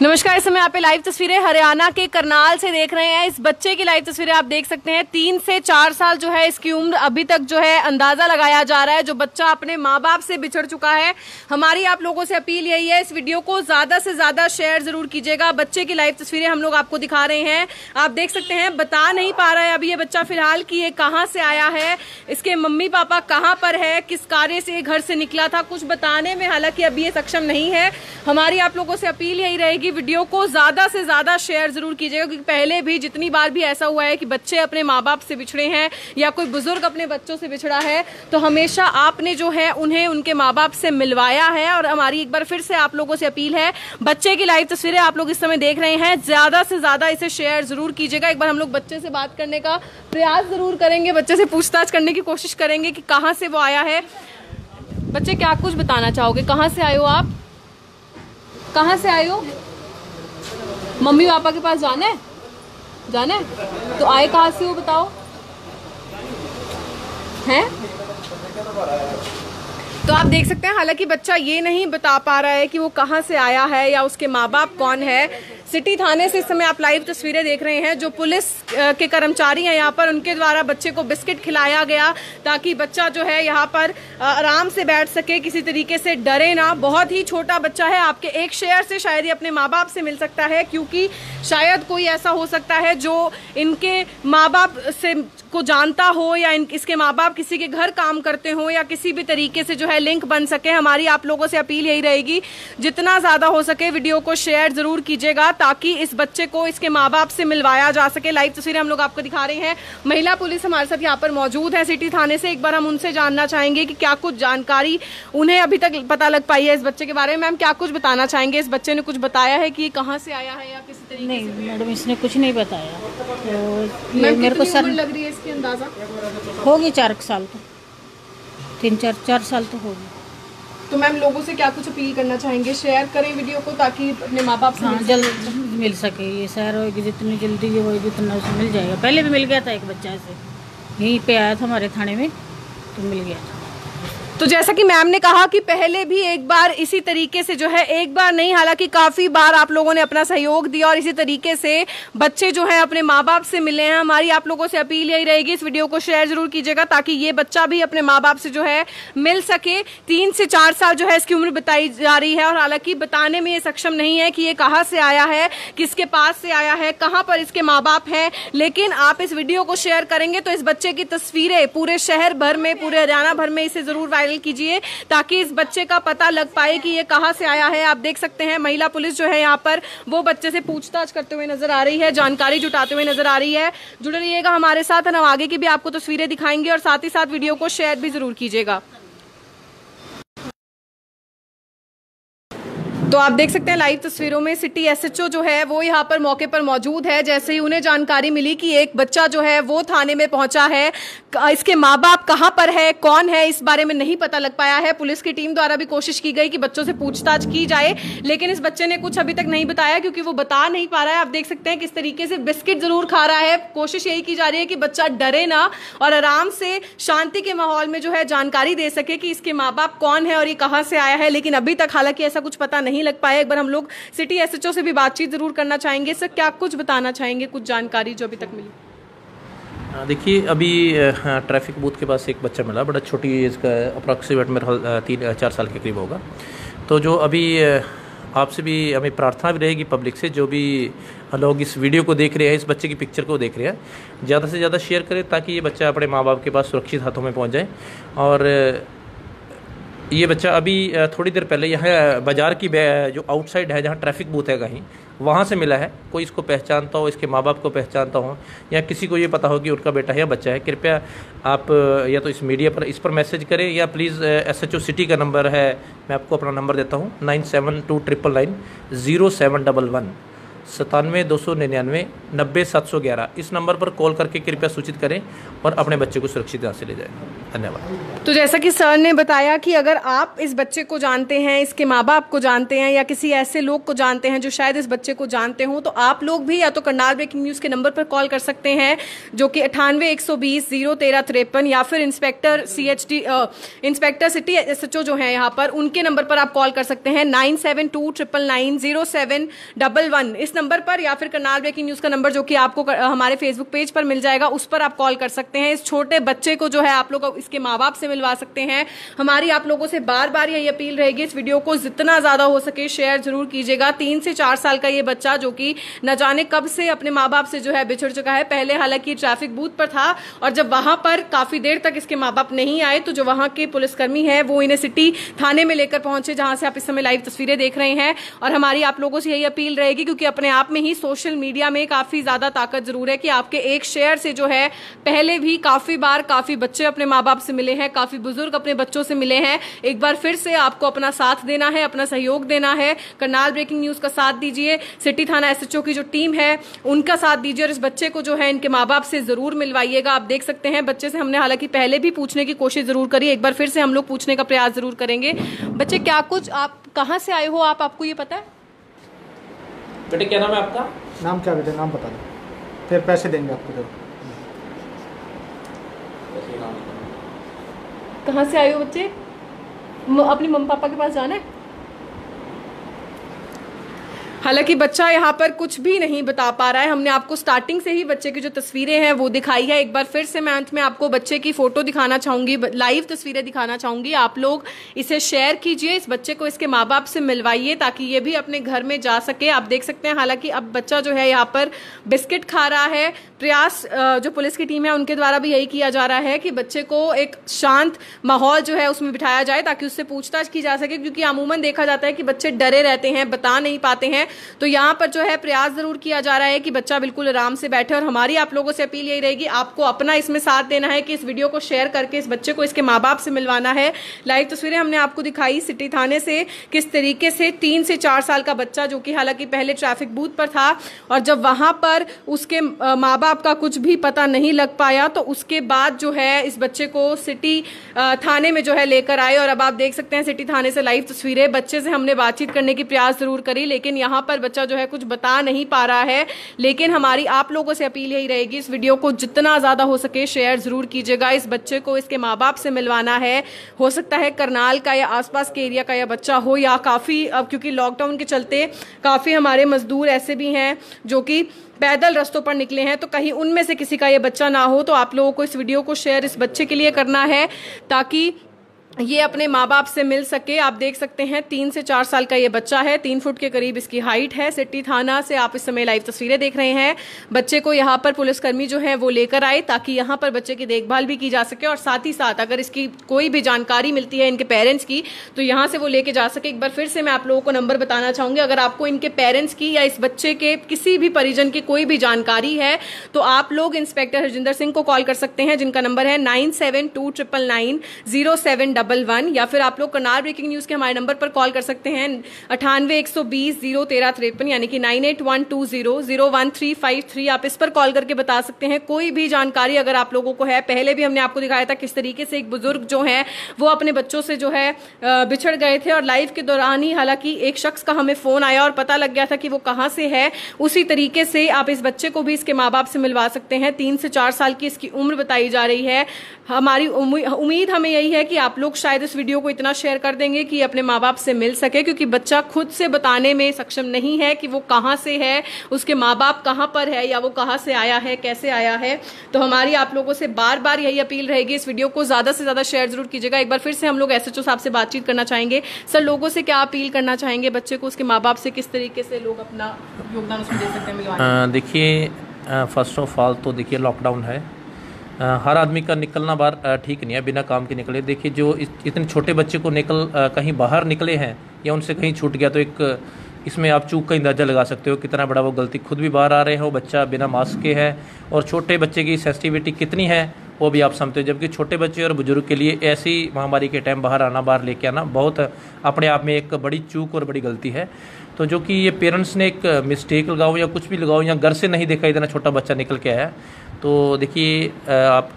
नमस्कार, इस समय आप लाइव तस्वीरें हरियाणा के करनाल से देख रहे हैं। इस बच्चे की लाइव तस्वीरें आप देख सकते हैं। तीन से चार साल जो है इसकी उम्र अभी तक जो है अंदाज़ा लगाया जा रहा है। जो बच्चा अपने माँ बाप से बिछड़ चुका है, हमारी आप लोगों से अपील यही है, इस वीडियो को ज़्यादा से ज़्यादा शेयर ज़रूर कीजिएगा। बच्चे की लाइव तस्वीरें हम लोग आपको दिखा रहे हैं। आप देख सकते हैं, बता नहीं पा रहा है अभी ये बच्चा फ़िलहाल की ये कहाँ से आया है, इसके मम्मी पापा कहाँ पर है, किस कार्य से घर से निकला था, कुछ बताने में हालाँकि अभी ये सक्षम नहीं है। हमारी आप लोगों से अपील यही रहेगी की वीडियो को ज़्यादा से ज़्यादा शेयर ज़रूर कीजिएगा, क्योंकि पहले भी जितनी बार भी ऐसा हुआ है कि बच्चे अपने माँ बाप से बिछड़े हैं या कोई बुज़ुर्ग अपने बच्चों से बिछड़ा है तो हमेशा आपने जो है उन्हें उनके माँ बाप से मिलवाया है। और हमारी एक बार फिर से आप लोगों से अपील है, बच्चे की लाइव तस्वीरें आप लोग इस समय देख रहे हैं, ज़्यादा से ज़्यादा इसे शेयर ज़रूर कीजिएगा। एक बार हम लोग बच्चे से बात करने का प्रयास ज़रूर करेंगे, बच्चे से पूछताछ करने की कोशिश करेंगे कि कहाँ से वो आया है। बच्चे, क्या कुछ बताना चाहोगे? कहाँ से आए हो आप? कहाँ से आए हो? मम्मी पापा के पास जाना है? जाना है? तो आए कहाँ से हो बताओ। हैं? तो आप देख सकते हैं, हालाँकि बच्चा ये नहीं बता पा रहा है कि वो कहाँ से आया है या उसके माँ बाप कौन है। सिटी थाने से इस समय आप लाइव तस्वीरें देख रहे हैं जो पुलिस के कर्मचारी हैं यहाँ पर उनके द्वारा बच्चे को बिस्किट खिलाया गया ताकि बच्चा जो है यहाँ पर आराम से बैठ सके किसी तरीके से डरे ना। बहुत ही छोटा बच्चा है आपके एक शेयर से शायद ही अपने माँ बाप से मिल सकता है क्योंकि शायद कोई ऐसा हो सकता है जो इनके माँ बाप से को जानता हो या इन, इसके माँ बाप किसी के घर काम करते हो या किसी भी तरीके से जो है लिंक बन सके। हमारी आप लोगों से अपील यही रहेगी जितना ज़्यादा हो सके वीडियो को शेयर ज़रूर कीजिएगा। ताकि इस बच्चे को इसके माँ बाप से मिलवाया जा सके। लाइव तस्वीरें हम लोग आपको दिखा रहे हैं। महिला पुलिस हमारे साथ यहाँ पर मौजूद है सिटी थाने से। एक बार हम उनसे जानना चाहेंगे कि क्या कुछ जानकारी उन्हें अभी तक पता लग पाई है इस बच्चे के बारे में। मैम क्या कुछ बताना चाहेंगे? इस बच्चे ने कुछ बताया है कि कहाँ से आया है या किसी तरीके नहीं मैडम इसने कुछ नहीं बताया। तो मेरे को सर लग रही है इसकी अंदाज़ा? होगी चार साल तो। तीन चार चार साल तो होगी। तो मैम लोगों से क्या कुछ अपील करना चाहेंगे? शेयर करें वीडियो को ताकि अपने माँ बाप से हाँ जल्द मिल सके। ये शेयर होगी जितनी जल्दी ये होगी उतना उसे मिल जाएगा। पहले भी मिल गया था एक बच्चा ऐसे। यहीं पे आया था हमारे थाने में तो मिल गया था। तो जैसा कि मैम ने कहा कि पहले भी एक बार इसी तरीके से जो है, एक बार नहीं, हालाँकि काफ़ी बार आप लोगों ने अपना सहयोग दिया और इसी तरीके से बच्चे जो है अपने माँ बाप से मिले हैं। हमारी आप लोगों से अपील यही रहेगी, इस वीडियो को शेयर ज़रूर कीजिएगा ताकि ये बच्चा भी अपने माँ बाप से जो है मिल सके। तीन से चार साल जो है इसकी उम्र बताई जा रही है और हालाँकि बताने में ये सक्षम नहीं है कि ये कहाँ से आया है, किसके पास से आया है, कहाँ पर इसके माँ बाप है। लेकिन आप इस वीडियो को शेयर करेंगे तो इस बच्चे की तस्वीरें पूरे शहर भर में, पूरे हरियाणा भर में इसे ज़रूर वायरल कीजिए ताकि इस बच्चे का पता लग पाए कि ये कहाँ से आया है। आप देख सकते हैं, महिला पुलिस जो है यहाँ पर वो बच्चे से पूछताछ करते हुए नज़र आ रही है, जानकारी जुटाते हुए नज़र आ रही है। जुड़े रहिएगा हमारे साथ, हम आगे की भी आपको तस्वीरें दिखाएँगे और साथ ही साथ वीडियो को शेयर भी ज़रूर कीजिएगा। तो आप देख सकते हैं लाइव तस्वीरों में सिटी एसएचओ जो है, वो यहाँ पर मौके पर मौजूद है। जैसे ही उन्हें जानकारी मिली कि एक बच्चा जो है, वो थाने में पहुँचा है इसके माँ बाप कहाँ पर है, कौन है, इस बारे में नहीं पता लग पाया है। पुलिस की टीम द्वारा भी कोशिश की गई कि बच्चों से पूछताछ की जाए, लेकिन इस बच्चे ने कुछ अभी तक नहीं बताया क्योंकि वो बता नहीं पा रहा है। आप देख सकते हैं किस तरीके से बिस्किट ज़रूर खा रहा है। कोशिश यही की जा रही है कि बच्चा डरे ना और आराम से शांति के माहौल में जो है, जानकारी दे सके कि इसके माँ बाप कौन है और ये कहाँ से आया है। लेकिन अभी तक हालाँकि ऐसा कुछ पता नहीं नहीं लग पाया। एक बार हम लोग सिटी एसएचओ से भी बातचीत ज़रूर करना चाहेंगे। सर, क्या कुछ बताना चाहेंगे? कुछ जानकारी जो अभी तक मिली? देखिए, अभी ट्रैफ़िक बूथ के पास एक बच्चा मिला। बड़ा छोटी एज का अप्रॉक्सीमेट मेरा तीन चार साल के करीब होगा। तो जो अभी आपसे भी हमें प्रार्थना भी रहेगी पब्लिक से, जो भी लोग इस वीडियो को देख रहे हैं, इस बच्चे की पिक्चर को देख रहे हैं, ज़्यादा से ज़्यादा शेयर करें ताकि ये बच्चा अपने माँ बाप के पास सुरक्षित हाथों में पहुँच जाए। और ये बच्चा अभी थोड़ी देर पहले यहाँ बाज़ार की जो आउटसाइड है, जहाँ ट्रैफ़िक बूथ है कहीं, वहाँ से मिला है। कोई इसको पहचानता हो, इसके माँ बाप को पहचानता हो, या किसी को ये पता हो कि उनका बेटा है या बच्चा है, कृपया आप, या तो इस मीडिया पर, इस पर मैसेज करें, या please S H O city का नंबर है, मैं आपको अपना नंबर देता हूँ, nine seven two triple nine zero seven double one. सतानवे दो सौ निन्यानवे, नब्बे, सात सौ ग्यारह। इस नंबर पर कॉल करके कृपया सूचित करें और अपने बच्चे को सुरक्षित यहाँ से ले जाएँ। धन्यवाद। तो जैसा कि सर ने बताया कि अगर आप इस बच्चे को जानते हैं, इसके माँ बाप को जानते हैं या किसी ऐसे लोग को जानते हैं जो शायद इस बच्चे को जानते हों तो आप लोग भी या तो करनाल ब्रेकिंग न्यूज़ के नंबर पर कॉल कर सकते हैं, जो कि अठानवे, एक सौ बीस, ज़ीरो तेरह, तिरपन या फिर inspector C H D inspector city S H O जो है यहाँ पर, उनके नंबर पर आप कॉल कर सकते हैं, nine seven two triple nine, zero seven double one. इस नंबर पर या फिर करनाल ब्रेकिंग न्यूज़ का नंबर जो कि आपको कर, हमारे फेसबुक पेज पर मिल जाएगा उस पर आप कॉल कर सकते हैं। इस छोटे बच्चे को जो है आप लोग इसके माँ बाप से मिलवा सकते हैं। हमारी आप लोगों से बार बार यही अपील रहेगी इस वीडियो को जितना ज़्यादा हो सके शेयर ज़रूर कीजिएगा। तीन से चार साल का ये बच्चा जो कि न जाने कब से अपने माँ बाप से जो है बिछड़ चुका है। पहले हालाँकि ट्रैफ़िक बूथ पर था और जब वहाँ पर काफ़ी देर तक इसके माँ बाप नहीं आए तो जो वहाँ के पुलिसकर्मी है वो इन्हें सिटी थाने में लेकर पहुँचे जहाँ से आप इस समय लाइव तस्वीरें देख रहे हैं। और हमारी आप लोगों से यही अपील रहेगी क्योंकि अपने आप में ही सोशल मीडिया में काफ़ी ज़्यादा ताकत ज़रूर है कि आपके एक शेयर से जो है, पहले भी काफ़ी बार काफ़ी बच्चे अपने माँ बाप से मिले हैं, काफ़ी बुज़ुर्ग अपने बच्चों से मिले हैं। एक बार फिर से आपको अपना साथ देना है, अपना सहयोग देना है। करनाल ब्रेकिंग न्यूज़ का साथ दीजिए। सिटी थाना एसएचओ की जो टीम है, उनका साथ दीजिए और इस बच्चे को जो है, इनके माँ बाप से ज़रूर मिलवाइएगा। आप देख सकते हैं, बच्चे से हमने हालाँकि पहले भी पूछने की कोशिश ज़रूर करी, एक बार फिर से हम लोग पूछने का प्रयास ज़रूर करेंगे। बच्चे, क्या कुछ आप कहाँ से आए हो आप? आपको ये पता है? बेटे क्या नाम है आपका? नाम क्या बेटे? नाम बता दो। फिर पैसे देंगे आपको जो कहाँ से आए हो बच्चे? अपने मम्मी पापा के पास जाना है? हालाँकि बच्चा यहाँ पर कुछ भी नहीं बता पा रहा है। हमने आपको स्टार्टिंग से ही बच्चे की जो तस्वीरें हैं, वो दिखाई है। एक बार फिर से मैं अंत में आपको बच्चे की फ़ोटो दिखाना चाहूँगी लाइव तस्वीरें दिखाना चाहूँगी। आप लोग इसे शेयर कीजिए, इस बच्चे को इसके माँ बाप से मिलवाइए ताकि ये भी अपने घर में जा सके। आप देख सकते हैं, हालाँकि अब बच्चा जो है यहाँ पर बिस्किट खा रहा है। प्रयास जो पुलिस की टीम है, उनके द्वारा भी यही किया जा रहा है कि बच्चे को एक शांत माहौल जो है उसमें बिठाया जाए ताकि उससे पूछताछ की जा सके, क्योंकि अमूमन देखा जाता है कि बच्चे डरे रहते हैं, बता नहीं पाते हैं। तो यहाँ पर जो है प्रयास ज़रूर किया जा रहा है कि बच्चा बिल्कुल आराम से बैठे और हमारी आप लोगों से अपील यही रहेगी, आपको अपना इसमें साथ देना है कि इस वीडियो को शेयर करके, इस बच्चे को इसके माँ बाप से मिलवाना है। लाइव तस्वीरें हमने आपको दिखाई सिटी थाने से, किस तरीके से तीन से चार साल का बच्चा जो कि हालाँकि पहले ट्रैफ़िक बूथ पर था और जब वहाँ पर उसके माँ बाप का कुछ भी पता नहीं लग पाया तो उसके बाद जो है इस बच्चे को सिटी थाने में जो है लेकर आए और अब आप देख सकते हैं सिटी थाने से लाइव तस्वीरें, बच्चे से हमने बातचीत करने की प्रयास ज़रूर करी, लेकिन यहाँ पर बच्चा जो है कुछ बता नहीं पा रहा है, लेकिन हमारी आप लोगों से अपील यही रहेगी, इस वीडियो को जितना ज़्यादा हो सके शेयर ज़रूर कीजिएगा। इस बच्चे को इसके माँ बाप से मिलवाना है। हो सकता है करनाल का या आसपास के एरिया का या बच्चा हो, या काफ़ी, अब क्योंकि लॉकडाउन के चलते काफ़ी हमारे मजदूर ऐसे भी हैं जो कि पैदल रस्तों पर निकले हैं तो कहीं उनमें से किसी का ये बच्चा ना हो तो आप लोगों को इस वीडियो को शेयर इस बच्चे के लिए करना है, ताकि ये अपने माँ बाप से मिल सके। आप देख सकते हैं, तीन से चार साल का ये बच्चा है। तीन फुट के करीब इसकी हाइट है। सिटी थाना से आप इस समय लाइव तस्वीरें देख रहे हैं। बच्चे को यहाँ पर पुलिसकर्मी जो है वो लेकर आए ताकि यहाँ पर बच्चे की देखभाल भी की जा सके और साथ ही साथ अगर इसकी कोई भी जानकारी मिलती है इनके पेरेंट्स की तो यहाँ से वो लेके जा सके। एक बार फिर से मैं आप लोगों को नंबर बताना चाहूँगी। अगर आपको इनके पेरेंट्स की या इस बच्चे के किसी भी परिजन की कोई भी जानकारी है तो आप लोग इंस्पेक्टर हरजिंदर सिंह को कॉल कर सकते हैं, जिनका नंबर है nine seven two triple nine zero seven double one या फिर आप लोग करनाल ब्रेकिंग न्यूज़ के हमारे नंबर पर कॉल कर सकते हैं। अठानवे, एक सौ बीस, ज़ीरो तेरह, तिरपन, यानी कि nine eight one two zero zero one three five three आप इस पर कॉल करके बता सकते हैं। कोई भी जानकारी अगर आप लोगों को है, पहले भी हमने आपको दिखाया था किस तरीके से एक बुज़ुर्ग जो है, वो अपने बच्चों से जो है बिछड़ गए थे और लाइव के दौरान ही हालाँकि एक शख्स का हमें फ़ोन आया और पता लग गया था कि वो कहाँ से है। उसी तरीके से आप इस बच्चे को भी इसके माँ बाप से मिलवा सकते हैं। तीन से चार साल की इसकी उम्र बताई जा रही है। हमारी उम्मीद हमें यही है कि आप लोग शायद इस वीडियो को इतना शेयर कर देंगे कि अपने माँ बाप से मिल सके, क्योंकि बच्चा खुद से बताने में सक्षम नहीं है कि वो कहाँ से है, उसके माँ बाप कहाँ पर है या वो कहाँ से आया है, कैसे आया है। तो हमारी आप लोगों से बार बार यही अपील रहेगी, इस वीडियो को ज़्यादा से ज़्यादा शेयर ज़रूर कीजिएगा। एक बार फिर से हम लोग एसएचओ साहब से बातचीत करना चाहेंगे। सर, लोगों से क्या अपील करना चाहेंगे? बच्चे को, उसके माँ बाप से किस तरीके से लोग अपना योगदान उसमें दे सकते हैं देखिए फ़र्स्ट ऑफ़ ऑल तो देखिए लॉकडाउन है। हर आदमी का निकलना बाहर ठीक नहीं है, बिना काम के निकले। देखिए, जो इतने छोटे बच्चे को निकल कहीं बाहर निकले हैं या उनसे कहीं छूट गया तो एक, इसमें आप चूक का अंदाज़ा लगा सकते हो, कितना बड़ा वो गलती खुद भी बाहर आ रहे हैं, बच्चा बिना मास्क के है, और छोटे बच्चे की सेंसिटिविटी कितनी है, वो भी आप समझते हो। जबकि छोटे बच्चे और बुज़ुर्ग के लिए ऐसी महामारी के टाइम बाहर आना, बाहर लेके आना, बहुत अपने आप में एक बड़ी चूक और बड़ी गलती है। तो जो कि ये पेरेंट्स ने एक मिस्टेक लगाओ या कुछ भी लगाओ, या घर से नहीं देखा इतना छोटा बच्चा निकल के आया तो देखिए आप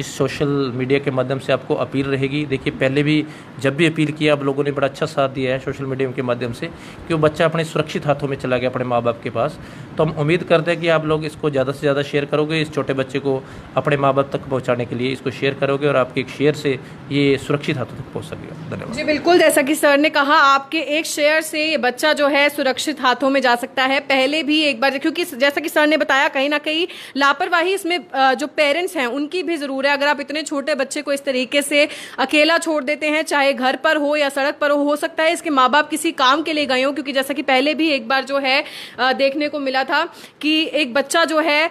इस सोशल मीडिया के माध्यम से आपको अपील रहेगी। देखिए, पहले भी जब भी अपील किया, आप लोगों ने बड़ा अच्छा साथ दिया है सोशल मीडिया के माध्यम से कि वो बच्चा अपने सुरक्षित हाथों में चला गया अपने माँ बाप के पास। तो हम उम्मीद करते हैं कि आप लोग इसको ज़्यादा से ज़्यादा शेयर करोगे, इस छोटे बच्चे को अपने माँ बाप तक पहुँचाने के लिए इसको शेयर करोगे और आपके एक शेयर से ये सुरक्षित हाथों तक पहुँच सकेगा। धन्यवाद। जी, बिल्कुल, जैसा कि सर ने कहा, आपके एक शेयर से ये बच्चा जो है सुरक्षित हाथों में जा सकता है। पहले भी एक बार, क्योंकि जैसा कि सर ने बताया, कहीं ना कहीं लापरवाही इसमें जो पेरेंट्स हैं, उनकी भी ज़रूर है। अगर आप इतने छोटे बच्चे को इस तरीके से अकेला छोड़ देते हैं, चाहे घर पर हो या सड़क पर हो हो सकता है इसके माँ बाप किसी काम के लिए गए हो, क्योंकि जैसा कि पहले भी एक बार जो है देखने को मिला था कि एक बच्चा जो है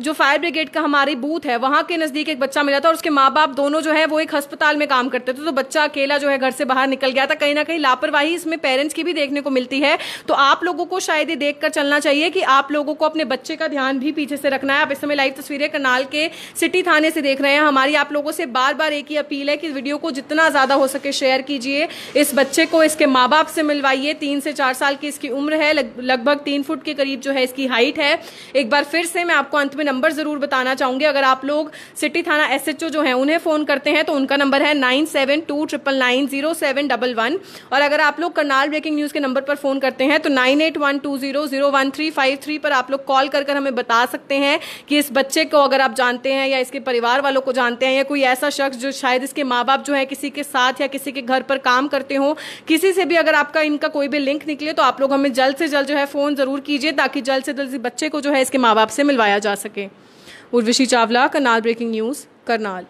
जो फायर ब्रिगेड का हमारी बूथ है, वहाँ के नज़दीक एक बच्चा मिला था और उसके माँ बाप दोनों जो है, वो एक अस्पताल में काम करते थे। तो बच्चा अकेला जो है, घर से बाहर निकल गया था। कहीं ना कहीं लापरवाही इसमें पेरेंट्स की भी देखने को मिलती है। तो आप लोगों को शायद ये देखकर चलना चाहिए कि आप लोगों को अपने बच्चे का ध्यान भी पीछे से रखना है। आप इस समय लाइव तस्वीरें करनाल के सिटी थाने से देख रहे हैं। हमारी आप लोगों से बार बार एक ही अपील है कि वीडियो को जितना ज़्यादा हो सके शेयर कीजिए। इस बच्चे को इसके माँ बाप से मिलवाइए। तीन से चार साल की इसकी उम्र है। लगभग तीन फुट के करीब जो है इसकी हाइट है। एक बार फिर से मैं आपको अंत में नंबर ज़रूर बताना चाहूँगी। अगर आप लोग सिटी थाना एसएचओ जो है, उन्हें फ़ोन करते हैं तो उनका नंबर है नाइन और अगर आप लोग करनाल ब्रेकिंग न्यूज़ के नंबर पर फ़ोन करते हैं तो नाइन पर आप लोग कॉल कर हमें बता सकते हैं कि इस बच्चे को अगर आप जानते हैं या इसके परिवार वालों को जानते हैं या कोई ऐसा शख्स जो शायद इसके माँ बाप जो है किसी के साथ या किसी के घर पर काम करते हो, किसी से भी अगर आपका इनका कोई भी लिंक निकले तो आप लोग हमें जल्द से जल्द जो है फ़ोन ज़रूर कीजिए ताकि जल्द से जल्द इस बच्चे को जो है इसके माँ बाप से मिलवाया जा सके। Urvashi Chawla Karnal breaking news, Karnal.